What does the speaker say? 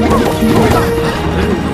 どうした?